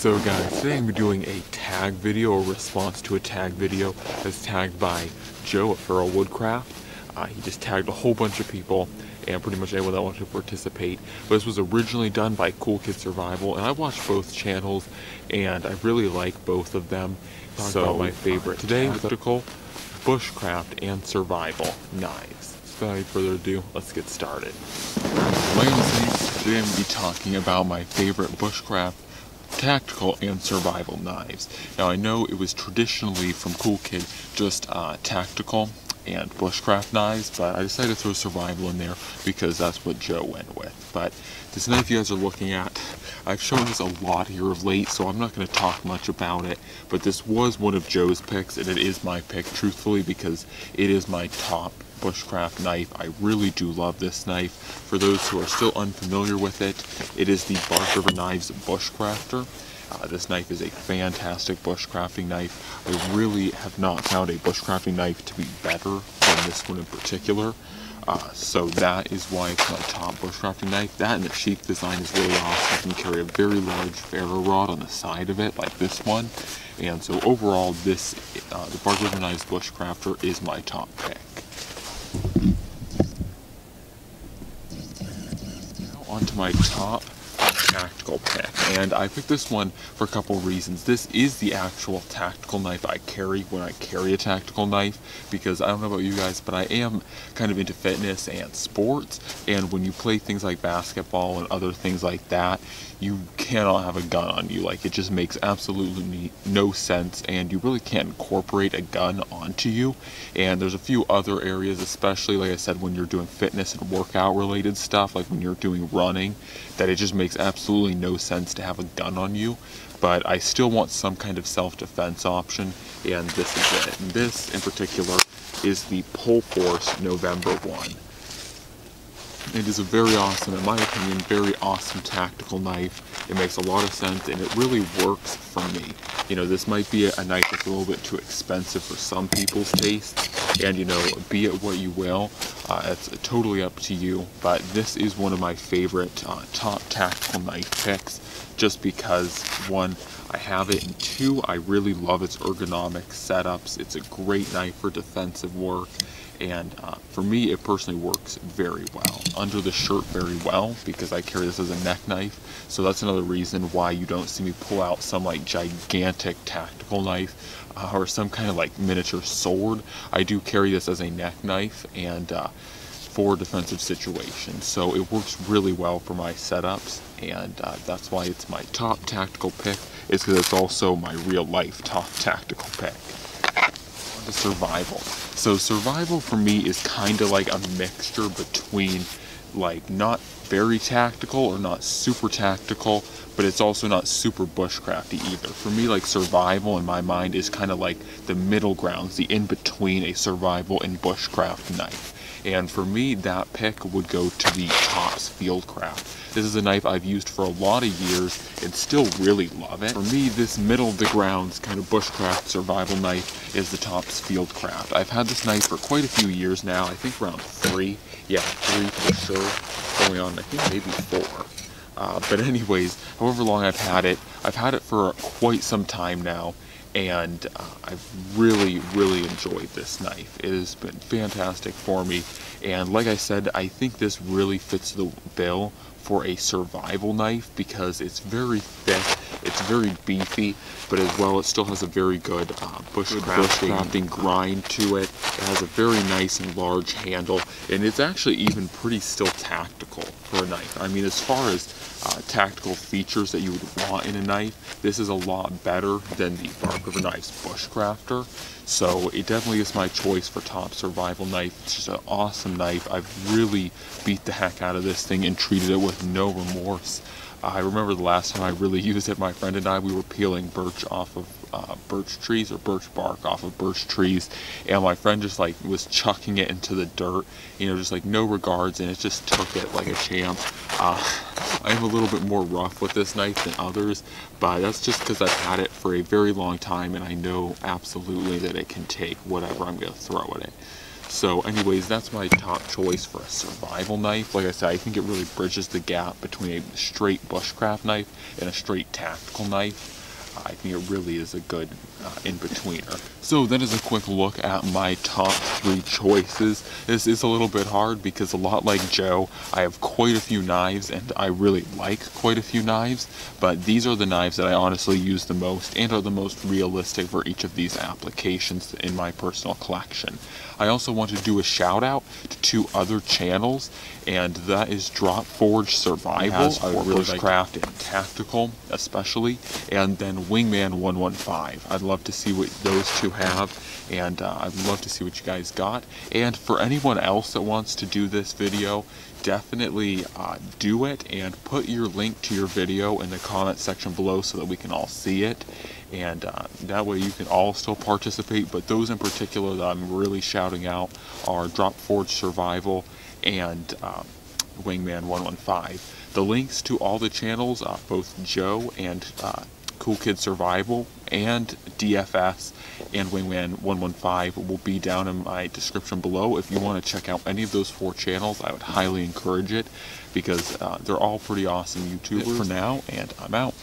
So guys, today I'm doing a tag video, a response to a tag video that's tagged by Joe at Feral Woodcraft. Uh, he just tagged a whole bunch of people and pretty much anyone that wanted to participate. But this was originally done by Cool Kid Survival and I watched both channels and I really like both of them. So my favorite today was tactical, bushcraft, and survival knives. Without any further ado, let's get started. My name is. Today I'm going to be talking about my favorite bushcraft tactical and survival knives. Now I know it was traditionally from Cool Kid just uh, tactical and bushcraft knives, but I decided to throw survival in there because that's what Joe went with. But this knife you guys are looking at, I've shown this a lot here of late, so I'm not going to talk much about it, but this was one of Joe's picks, and it is my pick, truthfully, because it is my top bushcraft knife. I really do love this knife. For those who are still unfamiliar with it, it is the Bark River Knives Bushcrafter. Uh, this knife is a fantastic bushcrafting knife. I really have not found a bushcrafting knife to be better than this one in particular. Uh, so that is why it's my top bushcrafting knife. That and the sheath design is really awesome. You can carry a very large ferro rod on the side of it, like this one. And so overall, this, uh, the River Knives Bushcrafter is my top pick. Now onto my top tactical pick. And I picked this one for a couple reasons. This is the actual tactical knife I carry when I carry a tactical knife because I don't know about you guys but I am kind of into fitness and sports. And when you play things like basketball and other things like that you cannot have a gun on you. Like it just makes absolutely no sense and you really can't incorporate a gun onto you. And there's a few other areas especially like I said when you're doing fitness and workout related stuff like when you're doing running that it just makes absolutely no sense to have a gun on you but I still want some kind of self-defense option and this is it and this in particular is the Pohl Force November 1 it is a very awesome, in my opinion, very awesome tactical knife. It makes a lot of sense and it really works for me. You know, this might be a knife that's a little bit too expensive for some people's taste, and you know, be it what you will, uh, it's totally up to you. But this is one of my favorite uh, top tactical knife picks, just because one, I have it, and two, I really love its ergonomic setups. It's a great knife for defensive work and uh, for me it personally works very well. Under the shirt very well because I carry this as a neck knife. So that's another reason why you don't see me pull out some like gigantic tactical knife uh, or some kind of like miniature sword. I do carry this as a neck knife and uh, for defensive situations. So it works really well for my setups and uh, that's why it's my top tactical pick. Is because it's also my real life top tactical pick to survival. So survival for me is kind of like a mixture between like not very tactical or not super tactical, but it's also not super bushcrafty either. For me, like survival in my mind is kind of like the middle grounds, the in between a survival and bushcraft knife. And for me, that pick would go to the Tops Fieldcraft. This is a knife I've used for a lot of years and still really love it. For me, this middle of the grounds kind of bushcraft survival knife is the Tops Fieldcraft. I've had this knife for quite a few years now, I think around three. Yeah, three for sure. Going on, I think maybe four. Uh, but anyways, however long I've had it, I've had it for quite some time now, and uh, I've really, really enjoyed this knife. It has been fantastic for me, and like I said, I think this really fits the bill for a survival knife because it's very thick, it's very beefy, but as well it still has a very good uh, bushcrafting grind to it. It has a very nice and large handle, and it's actually even pretty still tactical for a knife. I mean, as far as uh, tactical features that you would want in a knife. This is a lot better than the Bark River Knives Bushcrafter. So it definitely is my choice for top survival knife. It's just an awesome knife. I've really beat the heck out of this thing and treated it with no remorse. I remember the last time I really used it, my friend and I, we were peeling birch off of uh, birch trees or birch bark off of birch trees. And my friend just like was chucking it into the dirt you know just like no regards and it just took it like a champ. Uh, I am a little bit more rough with this knife than others but that's just because I've had it for a very long time and I know absolutely that it can take whatever I'm going to throw at it So anyways, that's my top choice for a survival knife. Like I said, I think it really bridges the gap between a straight bushcraft knife and a straight tactical knife. I think it really is a good uh, in-betweener. So that is a quick look at my top three choices. This is a little bit hard because a lot like Joe, I have quite a few knives and I really like quite a few knives, but these are the knives that I honestly use the most and are the most realistic for each of these applications in my personal collection. I also want to do a shout out to two other channels, and that is Drop Forged Survival, I really bushcraft like and tactical especially, and then Wingman 115. I'd love to see what those two have, and uh, I'd love to see what you guys got. And for anyone else that wants to do this video, definitely uh, do it and put your link to your video in the comment section below so that we can all see it and uh, that way you can all still participate but those in particular that I'm really shouting out are Drop Forged Survival and uh, Wingman 115 the links to all the channels uh, both Joe and uh, Cool Kid Survival and DFS and Wingman 115 will be down in my description below. If you want to check out any of those four channels, I would highly encourage it because uh, they're all pretty awesome YouTubers for now, and I'm out.